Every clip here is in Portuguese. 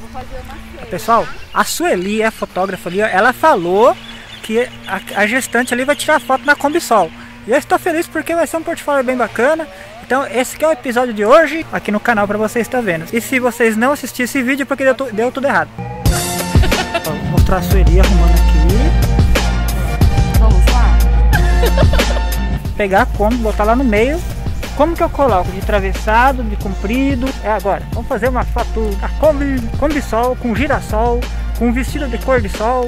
vou fazer uma Pessoal, a Sueli, é fotógrafa ali, ela falou que a, a gestante ali vai tirar foto na Combisol. E eu estou feliz porque vai ser um portfólio bem bacana. Então esse é o episódio de hoje aqui no canal para vocês estar vendo. E se vocês não assistirem esse vídeo é porque deu, deu tudo errado. Vou mostrar a Sueli arrumando aqui. Vamos lá? Pegar a Kombi, botar lá no meio. Como que eu coloco? De travessado, de comprido. É agora. Vamos fazer uma foto da Kombi, Kombi Sol com girassol, com vestido de cor de sol.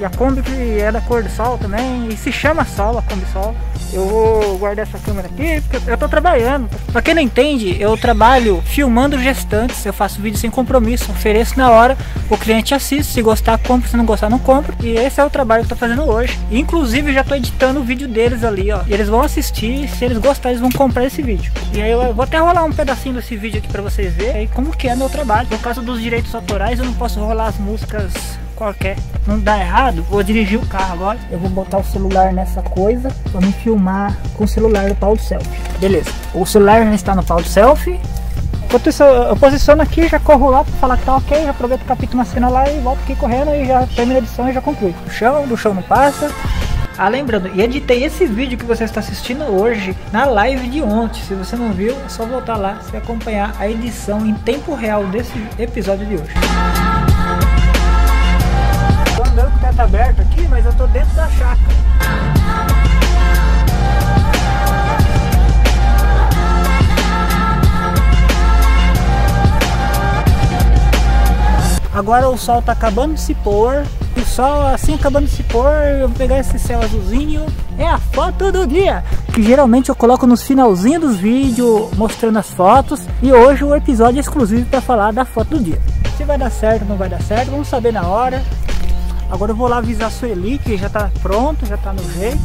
E a Kombi que é da cor de sol também. E se chama Sol a Kombi Sol. Eu vou guardar essa câmera aqui porque eu tô trabalhando. Pra quem não entende, eu trabalho filmando gestantes. Eu faço vídeo sem compromisso, ofereço na hora. O cliente assiste, se gostar, compra, se não gostar, não compra. E esse é o trabalho que eu tô fazendo hoje. Inclusive, já tô editando o vídeo deles ali, ó. E eles vão assistir, se eles gostarem, eles vão comprar esse vídeo. E aí eu vou até rolar um pedacinho desse vídeo aqui pra vocês verem como que é meu trabalho. No caso dos direitos autorais, eu não posso rolar as músicas qualquer. Não dá errado, vou dirigir o carro agora. Eu vou botar o celular nessa coisa pra me filmar com o celular do pau do selfie. Beleza, o celular já está no pau do selfie. Eu posiciono aqui, já corro lá pra falar que tá ok, já aproveito, capito uma cena lá e volto aqui correndo e já termino a edição e já conclui. O chão, do chão não passa. Ah, lembrando, e editei esse vídeo que você está assistindo hoje na live de ontem. Se você não viu, é só voltar lá e acompanhar a edição em tempo real desse episódio de hoje. Teto aberto aqui, mas eu tô dentro da chácara. Agora o sol tá acabando de se pôr. O sol assim acabando de se pôr, eu vou pegar esse céu azulzinho. É a foto do dia. Que geralmente eu coloco nos finalzinhos dos vídeos mostrando as fotos. E hoje o episódio é exclusivo para falar da foto do dia. Se vai dar certo ou não vai dar certo, vamos saber na hora. Agora eu vou lá avisar a Sueli que já tá pronto, já tá no jeito.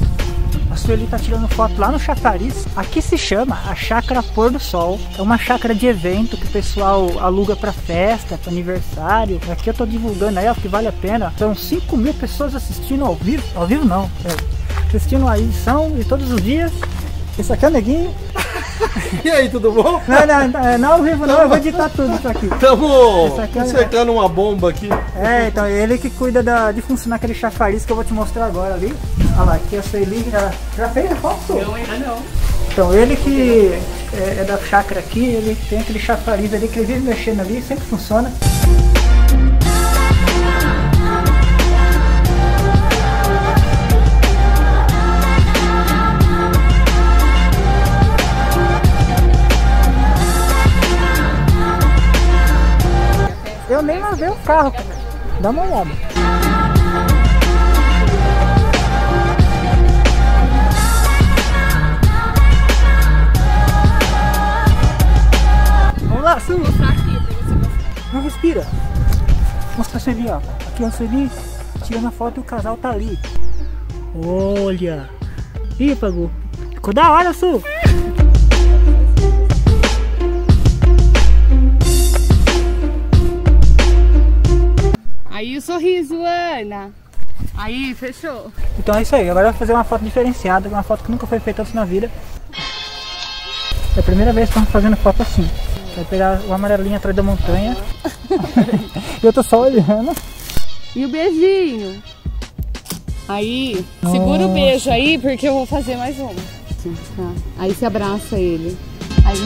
A Sueli tá tirando foto lá no chafariz. Aqui se chama a Chácara Pôr do Sol. É uma chácara de evento que o pessoal aluga para festa, para aniversário. Aqui eu tô divulgando aí, ó, que vale a pena. São 5 mil pessoas assistindo ao vivo. Ao vivo não, é, assistindo a edição e todos os dias. Esse aqui é o neguinho. E aí, tudo bom? Não, não, não, é, não ao vivo não, eu vou editar tudo isso aqui. Estamos é- consertando uma bomba aqui. É, então ele que cuida da, de funcionar aquele chafariz que eu vou te mostrar agora ali. Olha lá, aqui a Sueli já, já fez a foto? Não, ainda não. Então ele que é, é da chácara aqui, ele tem aquele chafariz ali que ele vive mexendo ali, sempre funciona. Carro, cara. Dá uma olhada. Vamos lá, Su. Você. Não respira. Mostra a Sueli, ó. Aqui é a Sueli tirando a foto e o casal tá ali. Olha. Ih. Ficou da hora, Su. Aí o sorriso, Ana. Aí, fechou. Então é isso aí. Agora eu vou fazer uma foto diferenciada, uma foto que nunca foi feita antes na vida. É a primeira vez que estamos fazendo foto assim. Vai pegar o amarelinho atrás da montanha. eu tô só olhando. E o beijinho. Aí, segura o Nossa. beijo aí, porque eu vou fazer mais uma. Tá. Aí você abraça ele. Aí.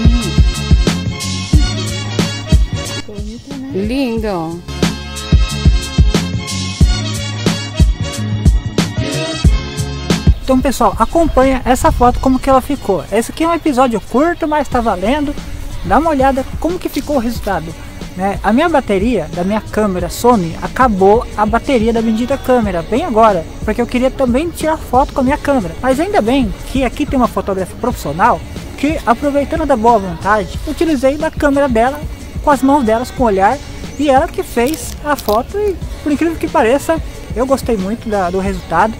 Bonito, né? Lindo, ó. Então pessoal, acompanha essa foto como que ela ficou. Esse aqui é um episódio curto, mas tá valendo. Dá uma olhada como que ficou o resultado. Né? A minha bateria da minha câmera Sony acabou a bateria da bendita câmera bem agora, porque eu queria também tirar foto com a minha câmera. Mas ainda bem que aqui tem uma fotógrafa profissional que aproveitando da boa vontade, utilizei da câmera dela com as mãos delas com o olhar e ela que fez a foto e por incrível que pareça, eu gostei muito da- do resultado.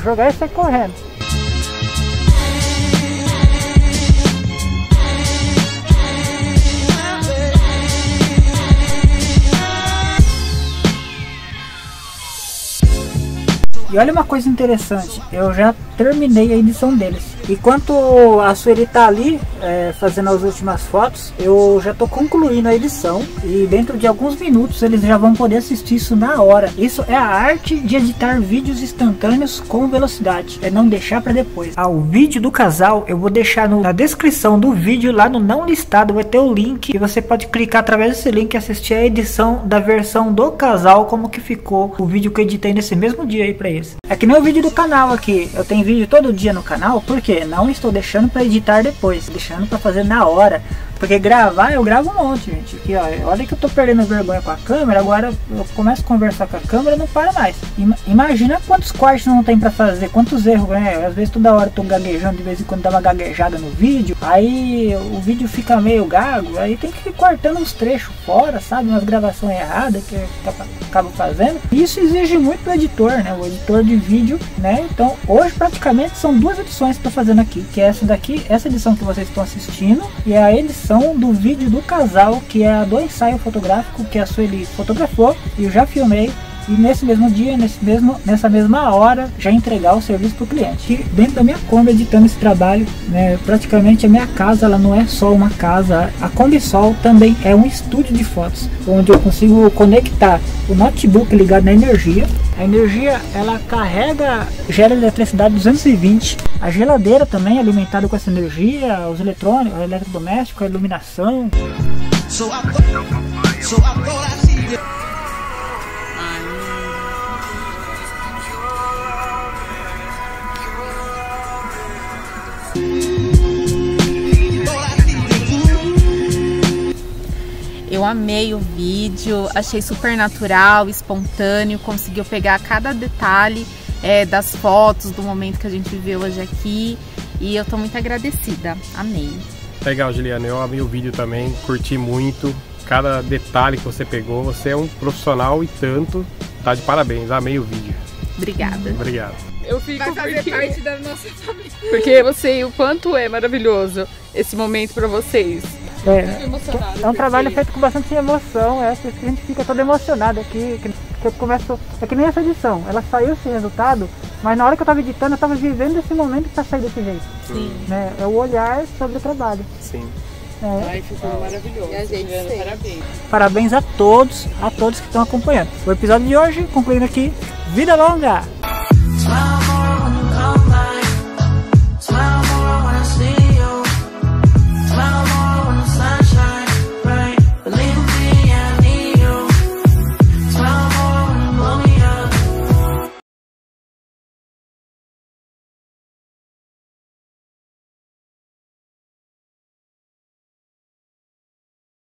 Jogar e sair correndo. E olha uma coisa interessante, eu já terminei a edição deles. Enquanto a Sueli tá ali é, fazendo as últimas fotos, eu já tô concluindo a edição e dentro de alguns minutos eles já vão poder assistir isso na hora. Isso é a arte de editar vídeos instantâneos com velocidade, é não deixar para depois. Ah, o vídeo do casal eu vou deixar no, na descrição do vídeo lá no não listado vai ter o link e você pode clicar através desse link e assistir a edição da versão do casal como que ficou o vídeo que eu editei nesse mesmo dia aí para eles. É que nem o vídeo do canal aqui, eu tenho vídeo todo dia no canal, porque não estou deixando para editar depois, deixando para fazer na hora. Porque gravar, eu gravo um monte, gente. Aqui, ó, olha que eu tô perdendo vergonha com a câmera, agora eu começo a conversar com a câmera não para mais. Imagina quantos cortes não tem para fazer, quantos erros, né? Às vezes toda hora eu tô gaguejando, de vez em quando dá uma gaguejada no vídeo, aí o vídeo fica meio gago, aí tem que ir cortando uns trechos fora, sabe? Umas gravações erradas que eu acabo fazendo. Isso exige muito do editor, né? O editor de vídeo, né? Então hoje praticamente são duas edições que eu tô fazendo aqui, que é essa daqui, essa edição que vocês estão assistindo, e a edição do vídeo do casal, que é do ensaio fotográfico que a Sueli fotografou e eu já filmei e nesse mesmo dia, nesse mesmo, nessa mesma hora, já entregar o serviço para o cliente. E dentro da minha Kombi, editando esse trabalho, né, praticamente a minha casa ela não é só uma casa, a Kombi Sol também é um estúdio de fotos, onde eu consigo conectar o notebook ligado na energia. A energia ela carrega, gera eletricidade 220. A geladeira também é alimentada com essa energia, os eletrônicos, o eletrodoméstico, a iluminação. So I, so I Eu amei o vídeo, achei super natural, espontâneo, conseguiu pegar cada detalhe é, das fotos, do momento que a gente viveu hoje aqui. E eu tô muito agradecida, amei. Legal, Juliana, eu amei o vídeo também, curti muito. Cada detalhe que você pegou, você é um profissional e tanto. Tá de parabéns, amei o vídeo. Obrigada. Obrigado. Eu fico Vai fazer porque... parte da nossa família. Porque eu sei o quanto é maravilhoso esse momento para vocês. É, é um trabalho feito com bastante emoção, é por isso que a gente fica todo emocionado aqui, que, que eu começo, é que nem essa edição, ela saiu esse resultado, mas na hora que eu estava editando, eu estava vivendo esse momento para sair desse jeito. Sim. Né? É o olhar sobre o trabalho. Sim. É. Ai, ficou maravilhoso. E a gente Juliana, parabéns. Parabéns a todos, a todos que estão acompanhando. O episódio de hoje, concluindo aqui, vida longa!